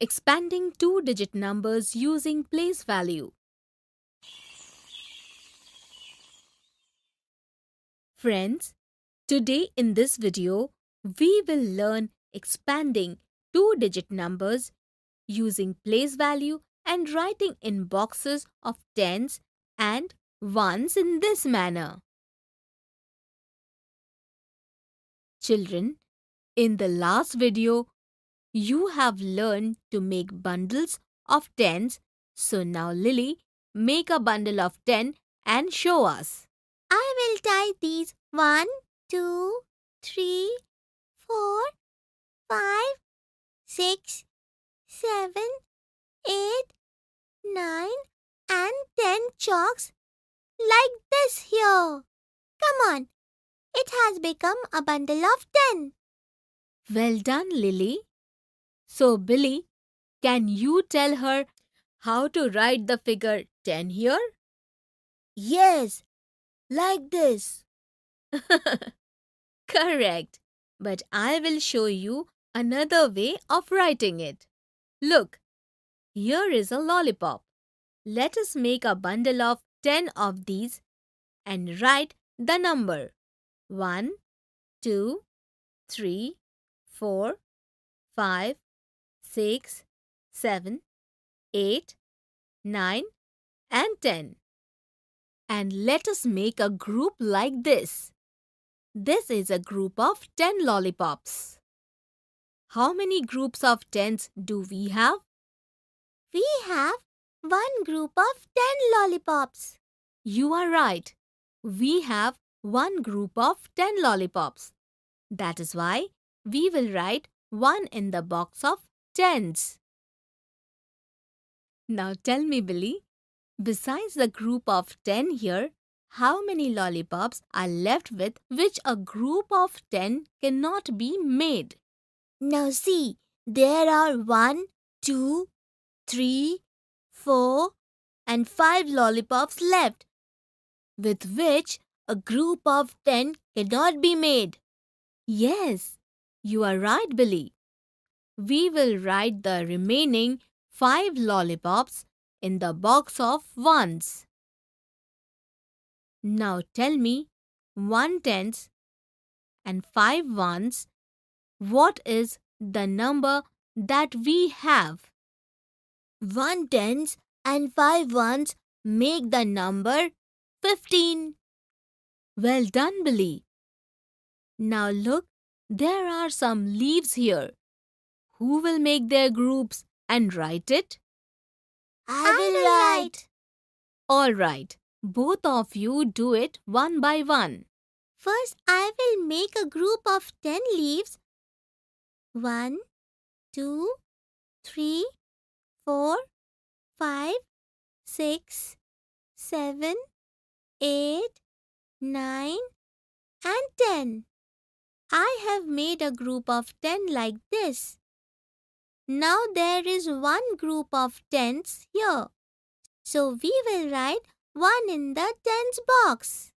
Expanding two-digit numbers using place value. Friends, today in this video, we will learn expanding two-digit numbers using place value and writing in boxes of tens and ones in this manner. Children, in the last video, you have learned to make bundles of tens. So now Lily, make a bundle of 10 and show us. I will tie these one, two, three, four, five, six, seven, eight, nine, and 10 chalks like this here. Come on, it has become a bundle of 10. Well done, Lily. So, Billy, can you tell her how to write the figure 10 here? Yes, like this. Correct. But I will show you another way of writing it. Look, here is a lollipop. Let us make a bundle of 10 of these and write the number 1, 2, 3, 4, 5, 6, 7, 8, 9 and 10. And let us make a group like this. This is a group of 10 lollipops. How many groups of 10s do we have? We have one group of 10 lollipops. You are right. We have one group of 10 lollipops. That is why we will write 1 in the box of tens. Now tell me, Billy, besides the group of 10 here, how many lollipops are left with which a group of 10 cannot be made? Now see, there are one, two, three, four, and 5 lollipops left, with which a group of 10 cannot be made. Yes, you are right, Billy we will write the remaining 5 lollipops in the box of ones. Now tell me, 1 tens and 5 ones, what is the number that we have? 1 tens and 5 ones make the number 15. Well done, Billy. Now look, there are some leaves here. Who will make their groups and write it? I will write. All right. Both of you do it one by one. First, I will make a group of 10 leaves. One, two, three, four, five, six, seven, eight, nine, and 10. I have made a group of 10 like this. Now there is one group of tens here. So we will write 1 in the tens box.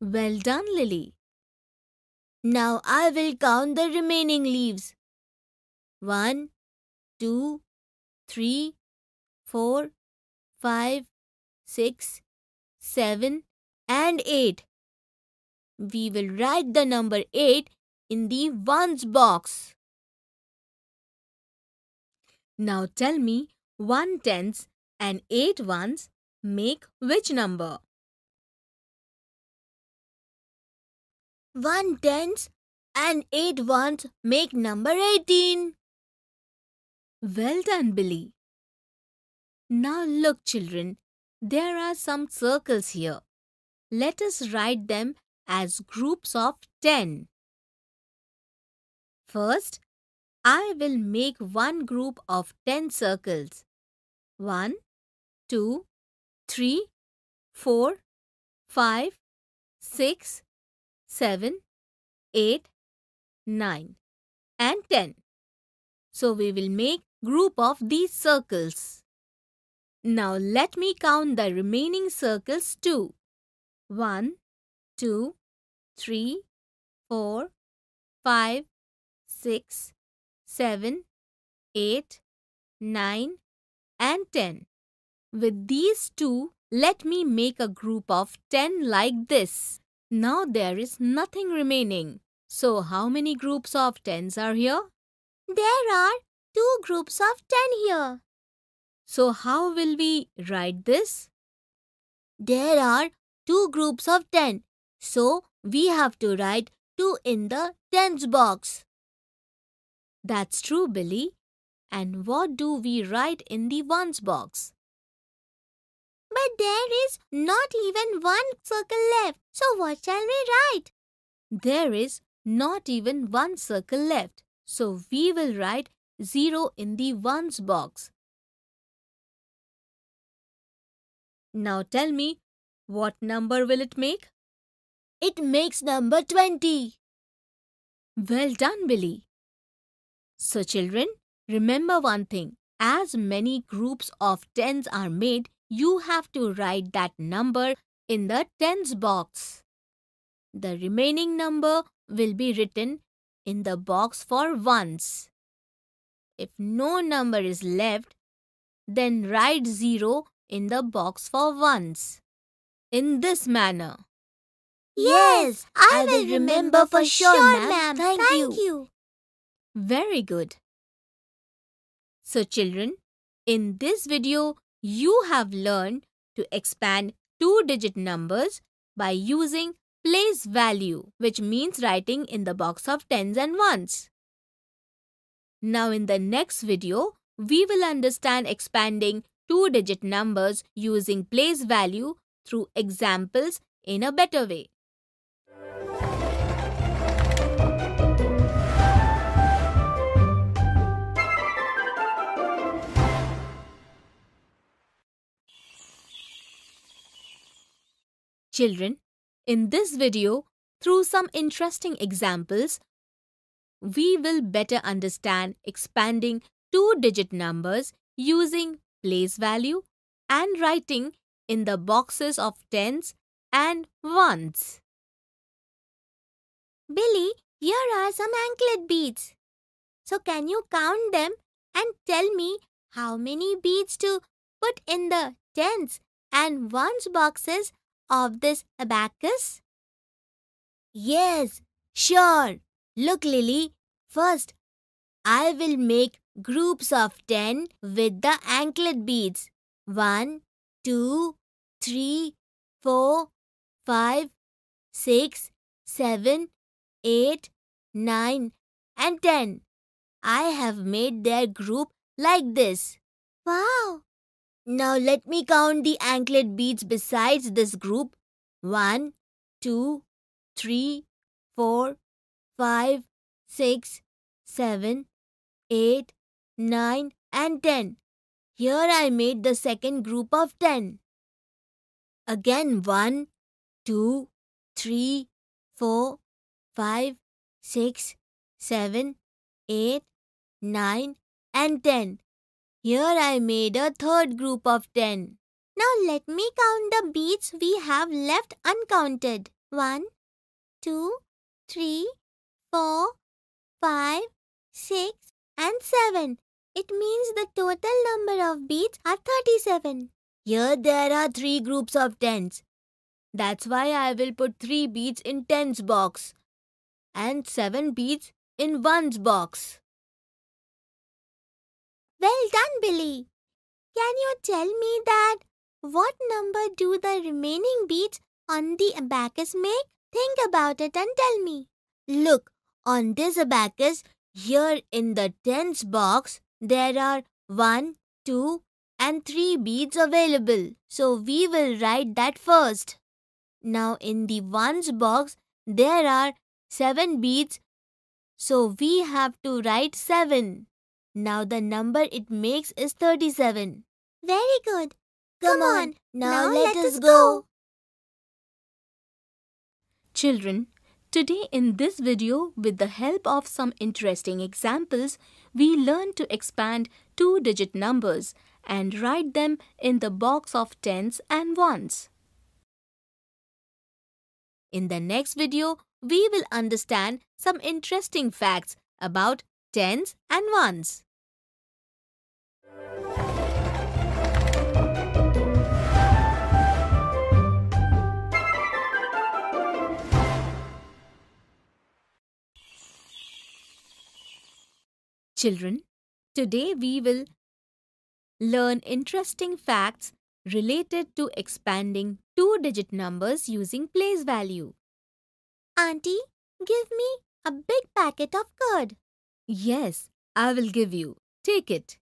Well done, Lily. Now I will count the remaining leaves. One, two, three, four, five, six, seven, and 8. We will write the number 8 in the ones box. Now tell me, 1 tens and 8 ones make which number? 1 tens and 8 ones make number 18. Well done, Billy. Now look, children, there are some circles here. Let us write them as groups of 10. First, I will make one group of 10 circles. 1, 2, 3, 4, 5, 6, 7, 8, 9 and 10. So we will make group of these circles. Now let me count the remaining circles too. 1, 2, 3, 4, 5, 6, 7, 8, 9 and 10. With these two, let me make a group of 10 like this. Now there is nothing remaining. So how many groups of 10s are here? There are two groups of 10 here. So how will we write this? There are two groups of 10. So we have to write 2 in the tens box. That's true, Billy. And what do we write in the ones box? But there is not even one circle left. So what shall we write? There is not even one circle left. So we will write 0 in the ones box. Now tell me, what number will it make? It makes number 20. Well done, Billy. So children, remember one thing. As many groups of tens are made, you have to write that number in the tens box. The remaining number will be written in the box for ones. If no number is left, then write 0 in the box for ones. In this manner. Yes, I, will remember for sure, ma'am. Thank, Thank you. Very good. So children, in this video, you have learned to expand two-digit numbers by using place value, which means writing in the box of tens and ones. Now in the next video, we will understand expanding two-digit numbers using place value through examples in a better way. Children, in this video, through some interesting examples, we will better understand expanding two-digit numbers using place value and writing in the boxes of tens and ones. Billy, here are some anklet beads. So can you count them and tell me how many beads to put in the tens and ones boxes of this abacus? Yes, sure. Look, Lily, first I will make groups of 10 with the anklet beads. 1, 2, 3, 4, 5, 6, 7, 8, 9 and 10. I have made their group like this. Wow! Now let me count the anklet beads besides this group. One, two, three, four, five, six, seven, eight, nine, and 10. Here I made the second group of 10. Again one, two, three, four, five, six, seven, eight, nine, and 10. Here I made a third group of 10. Now let me count the beads we have left uncounted. 1, 2, 3, 4, 5, 6 and 7. It means the total number of beads are 37. Here there are 3 groups of tens. That's why I will put 3 beads in tens box and 7 beads in ones box. Well done, Billy. Can you tell me that what number do the remaining beads on the abacus make? Think about it and tell me. Look, on this abacus, here in the tens box, there are 1, 2 and 3 beads available. So we will write that first. Now in the ones box, there are 7 beads. So we have to write 7. Now the number it makes is 37. Very good. Come, Come on, now, now let, let us go. Children, today in this video, with the help of some interesting examples, we learn to expand two-digit numbers and write them in the box of tens and ones. In the next video, we will understand some interesting facts about tens and ones. Children, today we will learn interesting facts related to expanding two-digit numbers using place value. Auntie, give me a big packet of curd. Yes, I will give you. Take it.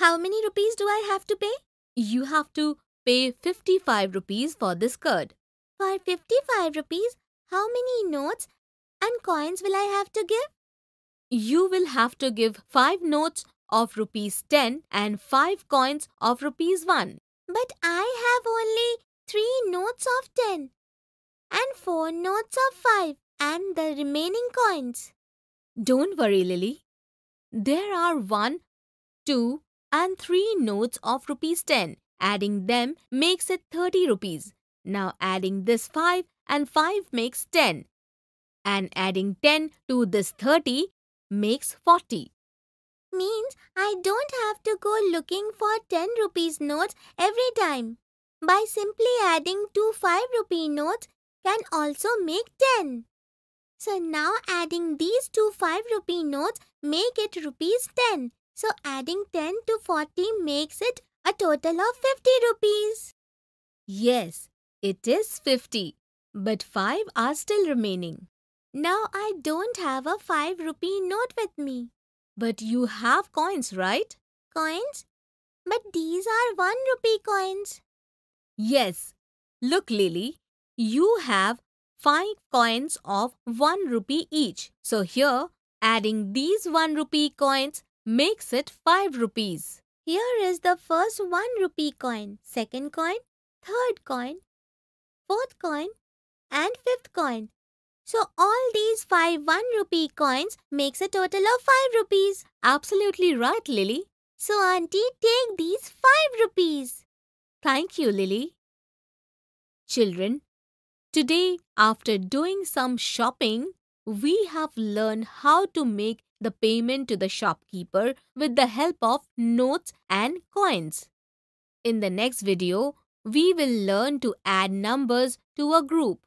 How many rupees do I have to pay? You have to pay 55 rupees for this curd. For 55 rupees, how many notes and coins will I have to give? You will have to give 5 notes of rupees 10 and 5 coins of rupees 1. But I have only 3 notes of 10 and 4 notes of 5 and the remaining coins. Don't worry, Lily. There are 1, 2 and 3 notes of rupees 10. Adding them makes it 30 rupees. Now adding this 5 and 5 makes 10. And adding 10 to this 30 makes 40. Means I don't have to go looking for 10 rupees notes every time. By simply adding two 5 rupee notes can also make 10. So now adding these two 5 rupee notes make it rupees 10. So adding 10 to 40 makes it a total of 50 rupees. Yes, it is 50. But 5 are still remaining. Now I don't have a 5 rupee note with me. But you have coins, right? Coins? But these are 1 rupee coins. Yes. Look, Lily, you have 5 coins of 1 rupee each. So here, adding these 1 rupee coins makes it 5 rupees. Here is the first 1 rupee coin, second coin, third coin, fourth coin and fifth coin. So all these 5 1 rupee coins makes a total of 5 rupees. Absolutely right, Lily. So auntie take these 5 rupees. Thank you, Lily. Children, today after doing some shopping, we have learned how to make the payment to the shopkeeper with the help of notes and coins. In the next video, we will learn to add numbers to a group.